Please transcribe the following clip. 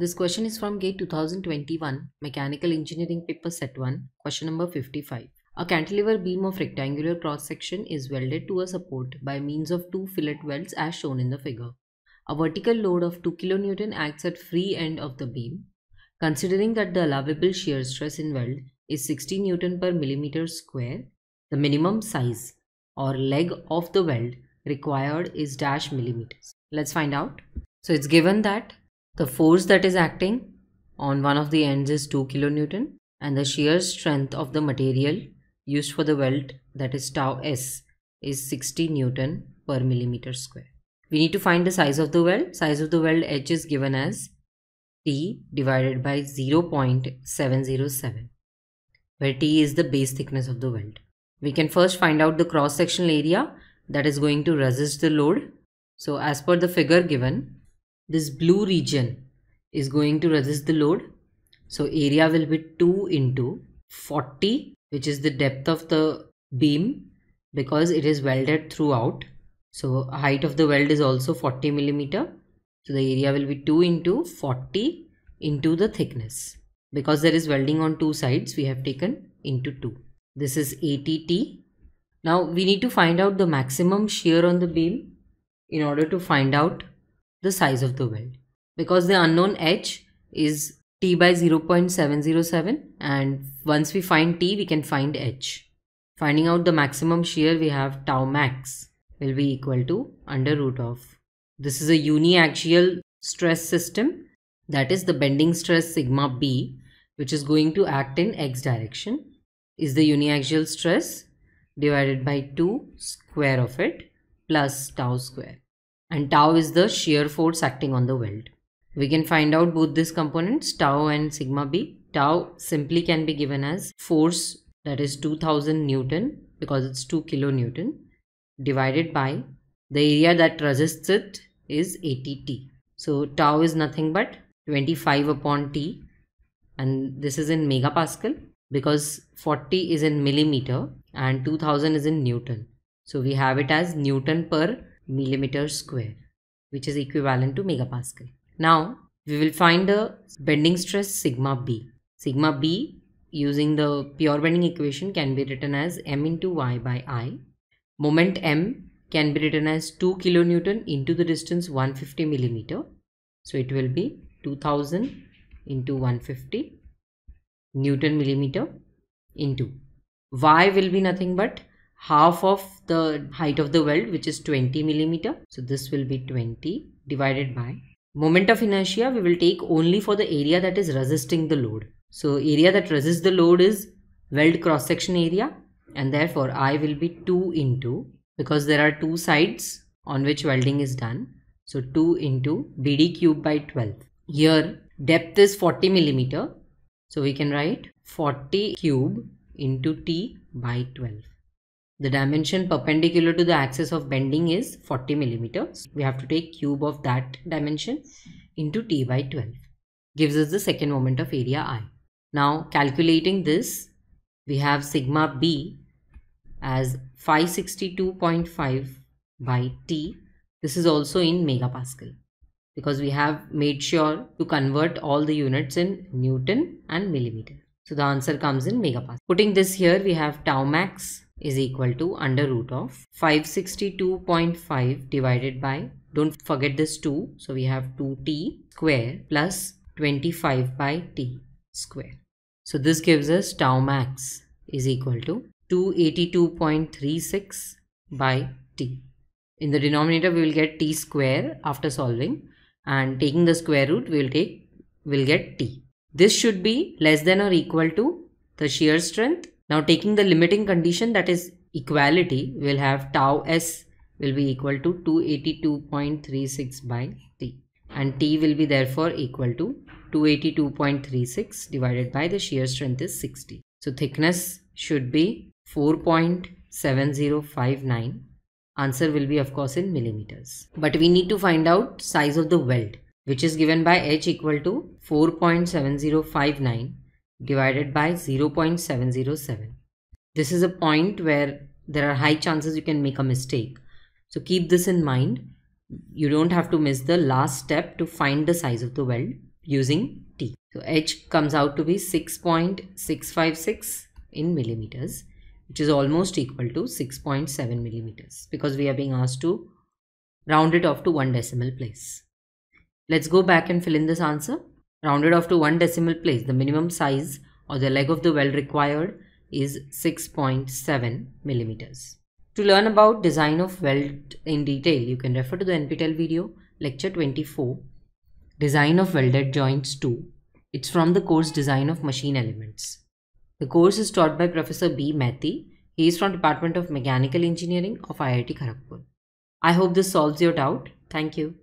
This question is from GATE 2021 Mechanical Engineering Paper Set 1, question number 55. A cantilever beam of rectangular cross section is welded to a support by means of two fillet welds as shown in the figure. A vertical load of 2 kN acts at free end of the beam. Considering that the allowable shear stress in weld is 60 Newton per millimeter square, the minimum size or leg of the weld required is dash millimeters. Let's find out. So it's given that the force that is acting on one of the ends is 2 kilonewton and the shear strength of the material used for the weld that is tau s is 60 newton per millimeter square. We need to find the size of the weld. Size of the weld h is given as t divided by 0.707 where t is the base thickness of the weld. We can first find out the cross sectional area that is going to resist the load. So as per the figure given, this blue region is going to resist the load. So area will be 2 into 40 which is the depth of the beam because it is welded throughout. So height of the weld is also 40 millimeter. So the area will be 2 into 40 into the thickness. Because there is welding on two sides we have taken into 2. This is 80T. Now we need to find out the maximum shear on the beam in order to find out the size of the weld. Because the unknown h is t by 0.707 and once we find t we can find h. Finding out the maximum shear we have tau max will be equal to under root of. This is a uniaxial stress system that is the bending stress sigma b which is going to act in x direction is the uniaxial stress divided by 2 square of it plus tau square and tau is the shear force acting on the weld. We can find out both these components tau and sigma b. Tau simply can be given as force that is 2000 Newton because it's 2 kilonewton divided by the area that resists it is 80 T. So tau is nothing but 25 upon T and this is in megapascal because 40 is in millimeter and 2000 is in Newton. So we have it as Newton per millimeter square which is equivalent to megapascal. Now we will find the bending stress sigma b. Sigma b using the pure bending equation can be written as m into y by i. Moment m can be written as 2 kilonewton into the distance 150 millimeter. So it will be 2000 into 150 newton millimeter into y will be nothing but half of the height of the weld which is 20 millimeter. So this will be 20 divided by moment of inertia we will take only for the area that is resisting the load. So area that resists the load is weld cross section area and therefore I will be 2 into because there are two sides on which welding is done. So 2 into BD cube by 12. Here depth is 40 millimeter. So we can write 40 cube into T by 12. The dimension perpendicular to the axis of bending is 40 millimeters. We have to take cube of that dimension into t by 12. Gives us the second moment of area I. Now calculating this, we have sigma b as 562.5 by t. This is also in megapascal because we have made sure to convert all the units in Newton and millimeter. So the answer comes in megapascal. Putting this here, we have tau max is equal to under root of 562.5 divided by don't forget this 2 so we have 2t square plus 25 by t square. So this gives us tau max is equal to 282.36 by t. In the denominator we will get t square after solving and taking the square root we will take we will get t. This should be less than or equal to the shear strength now taking the limiting condition that is equality, we'll have tau s will be equal to 282.36 by t and t will be therefore equal to 282.36 divided by the shear strength is 60. So thickness should be 4.7059. Answer will be of course in millimeters. But we need to find out size of the weld which is given by h equal to 4.7059 divided by 0.707. This is a point where there are high chances you can make a mistake. So keep this in mind. You don't have to miss the last step to find the size of the weld. using T. So H comes out to be 6.656 in millimeters, which is almost equal to 6.7 millimeters because we are being asked to round it off to one decimal place. Let's go back and fill in this answer. Rounded off to one decimal place, the minimum size or the leg of the weld required is 6.7 millimeters. To learn about design of weld in detail, you can refer to the NPTEL video lecture 24, Design of Welded Joints 2. It's from the course Design of Machine Elements. The course is taught by Professor B. Maiti. He is from Department of Mechanical Engineering of IIT Kharagpur. I hope this solves your doubt. Thank you.